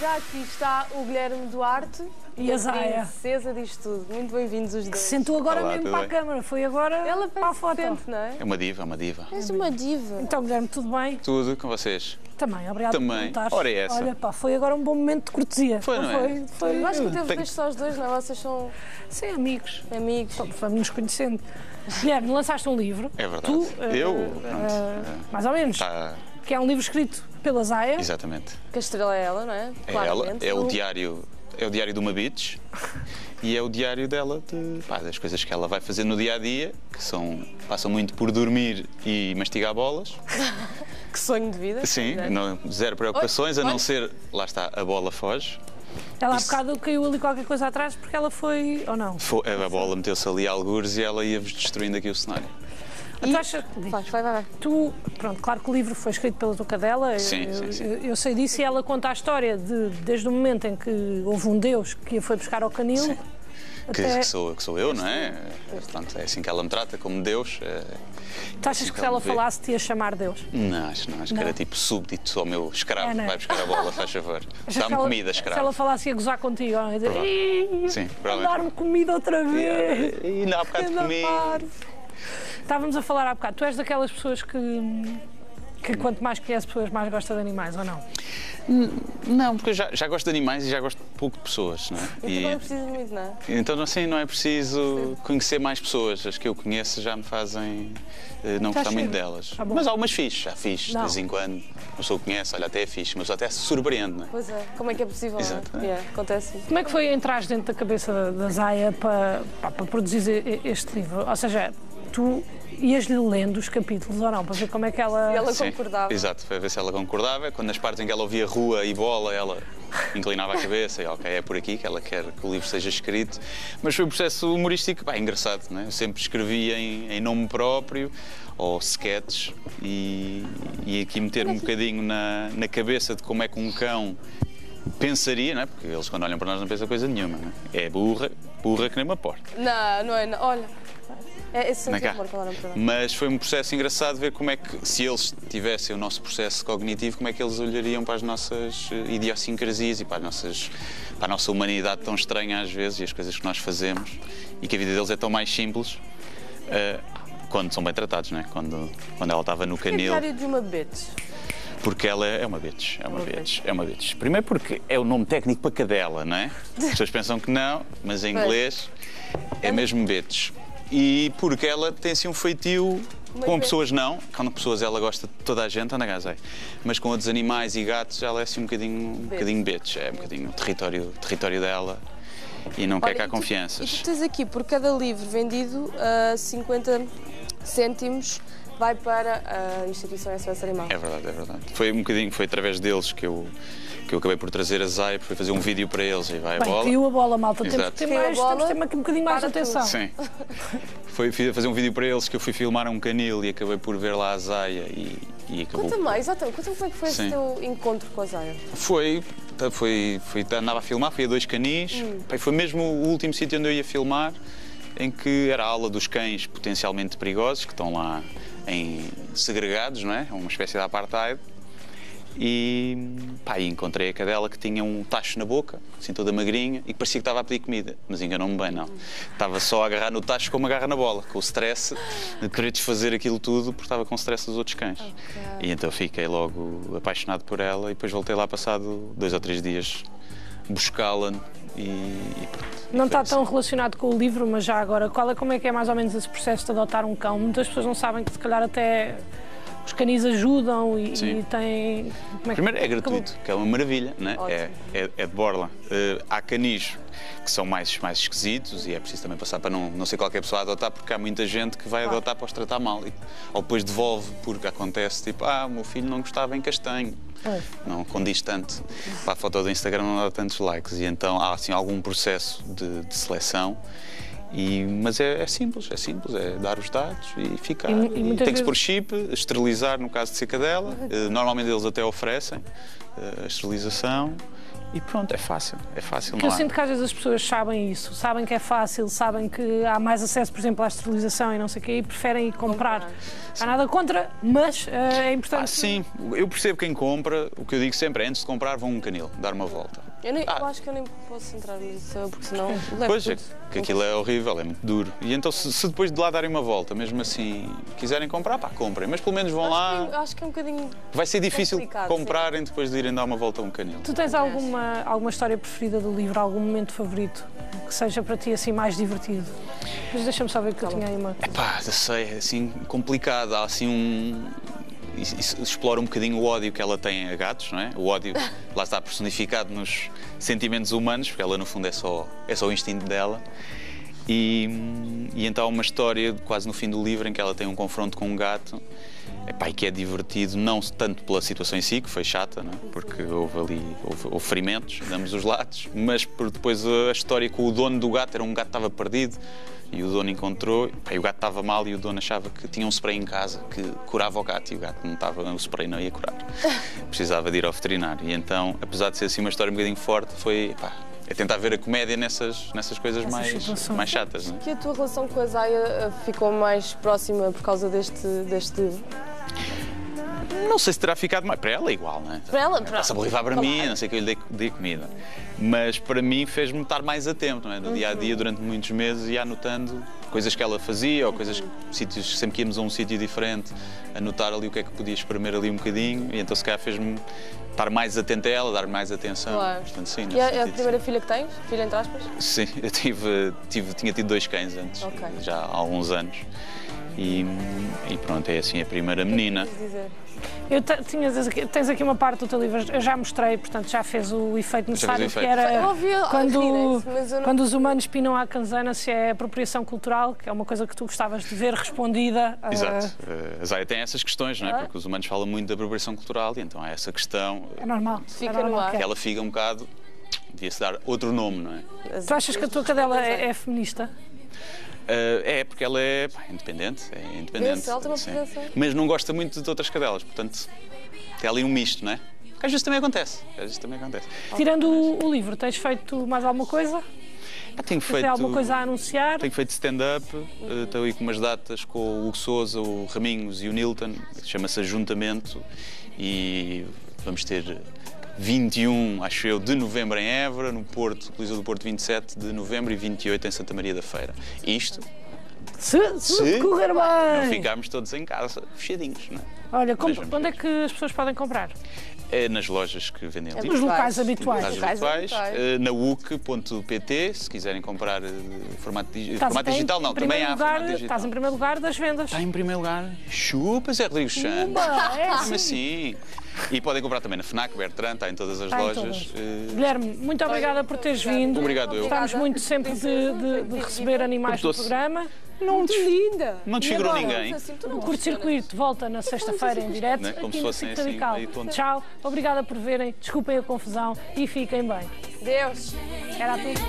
já aqui está o Guilherme Duarte E a Zaya. princesa disto tudo. Muito bem-vindos os Que dois. se sentou agora Olá, mesmo para a bem? câmara, foi agora Ela para a foto. não é? É uma diva, é uma diva. És uma diva. Então, Guilherme, tudo bem? Tudo com vocês. Também, obrigado por Também. perguntares. Ora, é essa. Olha, pá, foi agora um bom momento de cortesia. Foi, não é? foi? Foi. Eu acho que vos Tenho- só os dois, não é? Vocês são Sim, amigos. amigos. Vamos nos conhecendo. Guilherme, lançaste um livro. É verdade. Tu, Eu? eh, Pronto. mais ou menos. Está. Que é um livro escrito pela Zaya. Exatamente. Que a estrela é ela, não é? É Claramente. ela, é o diário. É o diário de uma bitch e é o diário dela de, pá, das coisas que ela vai fazer no dia a dia, que são passam muito por dormir e mastigar bolas. Que sonho de vida. Sim, não é? não, zero preocupações, a Olha. não ser, lá está, a bola foge. Ela há bocado caiu ali qualquer coisa atrás porque ela foi. Ou não? Fo- A bola meteu-se ali a algures e ela ia-vos destruindo aqui o cenário. Tu achas- Vai, vai, vai. vai. Tu, pronto, claro que o livro foi escrito pela tua cadela, Sim, eu, sim, sim. eu- eu sei disso e ela conta a história de, desde o momento em que houve um Deus que a foi buscar ao canil Sim. Que, até. que sou, que sou eu, não é? Pronto, é assim que ela me trata, como Deus. é- Tu achas assim que que se ela falasse te ia chamar Deus? Não, acho, não, acho que Não. era tipo súbdito ao meu escravo, É, não é? vai buscar a bola, faz favor. Que Dá-me comida, Se ela escravo. falasse ia gozar contigo, ia dizer, Provável. "Ih, Sim, dar-me comida outra vez. E ainda há bocado comi. Estávamos a falar há bocado, tu és daquelas pessoas que, que quanto mais conhece pessoas, mais gosta de animais, ou não? Não, porque eu já, já gosto de animais e já gosto pouco de pessoas, não é? E tu não precisas muito, não é? então assim não é preciso conhecer mais pessoas. As que eu conheço já me fazem eh, não Já gostar muito chega. delas. Tá mas há umas fixe, já fixe, de vez em quando. Uma pessoa conhece, olha, até é fixe, mas até se surpreende, não é? Pois é. Como é que é possível, Exato, não é? é. Yeah, acontece. Como é que foi entrar dentro da cabeça da, Zaya para, para produzir e- este livro? Ou seja, tu ias-lhe lendo os capítulos ou não, para ver como é que ela. E ela concordava. Exato, foi a ver se ela concordava. Quando nas partes em que ela ouvia rua e bola, ela inclinava a cabeça e ok, é por aqui que ela quer que o livro seja escrito. Mas foi um processo humorístico, pá, engraçado, não é? Eu sempre escrevia em, em nome próprio ou sketches e, e aqui meter-me um bocadinho na, na cabeça de como é que um cão pensaria, não é? Porque eles quando olham para nós não pensam coisa nenhuma, não é? É burra, burra que nem uma porta. Não, não é. Não. Olha. É esse é. Mas foi um processo engraçado ver como é que, se eles tivessem o nosso processo cognitivo, como é que eles olhariam para as nossas eh, idiosincrasias e para, as nossas, para a nossa humanidade tão estranha às vezes e as coisas que nós fazemos e que a vida deles é tão mais simples eh, quando são bem tratados, não é? Quando, quando ela estava no É canil. diário de uma bitch. Porque ela é uma bitch, é uma bitch, é uma bitch. Primeiro porque é o nome técnico para cadela, não é? As pessoas pensam que não, mas em inglês é mesmo bitch. E porque ela tem assim um feitio Uma com bitch. pessoas não, com pessoas ela gosta de toda a gente, anda gasei. Mas com outros animais e gatos ela é assim um bocadinho, um bocadinho bitch, é um bocadinho o território, território dela e não quer Olha, cá e tu- confianças. E tu tens aqui, por cada livro vendido, ah, 50 cêntimos vai para a instituição SOS Animal. É verdade, é verdade. Foi um bocadinho, foi através deles que eu, que eu acabei por trazer a Zaya, foi fazer um vídeo para eles e vai a Bem, bola. caiu a bola, malta. Temos Exato. que ter, a mais, bola, temos que ter aqui um bocadinho mais de para tudo. atenção. Sim. Foi fui fazer um vídeo para eles que eu fui filmar um canil e acabei por ver lá a Zaya e, e acabou. Conta mais, exatamente. Conta como é que foi esse Sim. teu encontro com a Zaya. Foi, tá, foi, foi, andava a filmar, fui a dois canis, e foi mesmo o último sítio onde eu ia filmar, em que era a aula dos cães potencialmente perigosos, que estão lá em segregados, não é? É uma espécie de apartheid. E, pá, e encontrei a cadela que tinha um tacho na boca, assim toda magrinha, e que parecia que estava a pedir comida. Mas enganou-me bem, não. Estava só a agarrar no tacho como agarra na bola, com o stress de querer desfazer aquilo tudo porque estava com o stress dos outros cães. E então fiquei logo apaixonado por ela e depois voltei lá passado dois ou três dias buscá-la e, e Não está assim. tão relacionado com o livro, mas já agora, qual é, como é que é mais ou menos esse processo de adotar um cão? Muitas pessoas não sabem que se calhar até os canis ajudam e, e têm. É Primeiro é gratuito, que é uma maravilha, né? É, é, é de borla. Eh, há canis que são mais, mais esquisitos e é preciso também passar para não, não ser qualquer pessoa a adotar, porque há muita gente que vai adotar para os tratar mal. E, ou depois devolve, porque acontece tipo, ah, o meu filho não gostava em castanho. Pois. Não condiz tanto. Para a foto do Instagram não dá tantos likes. E então há assim, algum processo de, de seleção. E, mas é, é simples, é simples, é dar os dados e ficar. E e tem que se pôr vezes- chip, esterilizar no caso de ser cadela. Eh, Normalmente eles até oferecem eh, a esterilização e pronto, é fácil. É fácil. Que não eu há- sinto que às vezes as pessoas sabem isso, sabem que é fácil, sabem que há mais acesso, por exemplo, à esterilização e não sei o quê, e preferem ir comprar. Não há nada contra, mas eh, é importante. Ah, sim, eu percebo quem compra. O que eu digo sempre é antes de comprar, vão um canil, dar uma volta. Eu, nem, Ah. eu acho que eu nem posso entrar nisso, porque senão levo Pois é, tudo. que aquilo é horrível, é muito duro. E então, se, se depois de lá darem uma volta, mesmo assim, quiserem comprar, pá, comprem. Mas pelo menos vão Acho lá. que, é- acho que é um bocadinho. Vai ser difícil comprarem depois de irem dar uma volta a um canil. Tu tens alguma, alguma história preferida do livro, algum momento favorito que seja para ti assim mais divertido? Mas deixa-me só ver que eu tinha aí uma. Pá, eu sei, é assim complicado. Há assim um. Explora um bocadinho o ódio que ela tem a gatos, não é? O ódio lá está personificado nos sentimentos humanos, porque ela no fundo é só, é só o instinto dela. E, e então há uma história quase no fim do livro em que ela tem um confronto com um gato epá, e que é divertido, não tanto pela situação em si, que foi chata, não é? porque houve ali houve, houve ferimentos de ambos os lados, mas por depois a história com o dono do gato, era um gato que estava perdido e o dono encontrou, epá, e o gato estava mal e o dono achava que tinha um spray em casa que curava o gato e o gato não estava, o spray não ia curar. Precisava de ir ao veterinário. E então, apesar de ser assim uma história um bocadinho forte, foi epá, é tentar ver a comédia nessas, nessas coisas mais, situações. mais chatas. Não é? Que a tua relação com a Zaya eh, ficou mais próxima por causa deste, deste livro? Não sei se terá ficado mais. Para ela é igual, não é? Para ela, para- Passa a borrifar para mim, não sei que eu lhe dei, comida. Mas para mim fez-me estar mais atento, não é? No dia a dia, durante muitos meses, ia anotando coisas que ela fazia ou coisas, sítios, sempre que íamos a um sítio diferente, anotar ali o que é que podia espremer ali um bocadinho. E então, se calhar, fez-me estar mais atento a ela, dar mais atenção. Claro. Portanto, sim, E é, a primeira filha que tens? Filha entre aspas? Sim, eu tive, tive, tinha tido dois cães antes, Ok. já há alguns anos. E, e pronto, é assim a primeira menina. Dizer. Eu tinhas tens aqui uma parte do teu livro, eu já mostrei, portanto já fez o efeito o necessário, efeito. que era Eu ouvi a quando, não- quando os humanos pinam à canzana se é apropriação cultural, que é uma coisa que tu gostavas de ver respondida. ah, Exato. Eh, A Zaya tem essas questões, não é? Porque os humanos falam muito da apropriação cultural e então há essa questão é normal. Fica é normal no ar. é. que ela fica um bocado. Devia-se dar outro nome, não é? Tu achas que a tua cadela é, é feminista? Eh, é, porque ela é pá, independente. É independente. Ela tem uma sim. presença. Mas não gosta muito de outras cadelas, portanto, tem ali um misto, não é? Que às vezes também acontece. Às vezes também acontece. Tirando o, o livro, tens feito mais alguma coisa? Ah, tenho Tens feito. alguma coisa a anunciar? Tenho feito stand-up, eh, estou aí com umas datas com o Hugo Souza, o Raminhos e o Nilton, chama-se Ajuntamento, e vamos ter 21, acho eu, de novembro em Évora, no Porto, Coliseu do Porto 27 de novembro e 28 em Santa Maria da Feira. Isto, Se, se, Se correr não bem! ficarmos todos em casa, fechadinhos, não é? Olha, comp- Vejamos onde é que as pessoas podem comprar? É nas lojas que vendem É livros. Nos locais habituais. Locais Locais habituais, habituais. eh, na UC.pt, se quiserem comprar eh, formato, formato digital, não, também há lugar, formato digital. Estás em primeiro lugar das vendas. Está em primeiro lugar. Chupa, Zé Rodrigues Santos. Pumba, é Como assim. Assim? E podem comprar também na FNAC, Bertrand, está em todas as Está lojas. todas. Eh, Guilherme, muito obrigada por teres vindo. Obrigado eu. Estamos muito sempre de, de- de receber animais no Portou-se. programa. Não, Muito linda! não desfigurou ninguém. Assim, O curto-circuito volta na sexta-feira em direto Né? Como aqui se fossem Cic assim. Tchau, obrigada por verem, desculpem a confusão e fiquem bem. Deus! Era tudo.